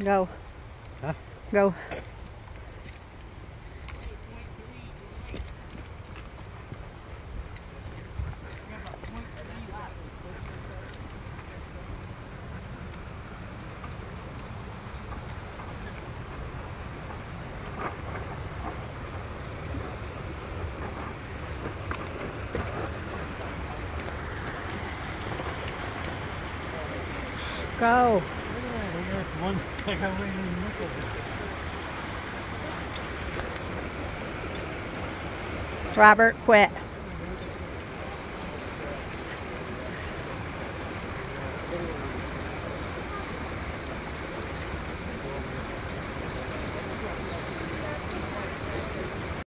Go. Huh? Go. Go one like I went in the middle it. Robert quit.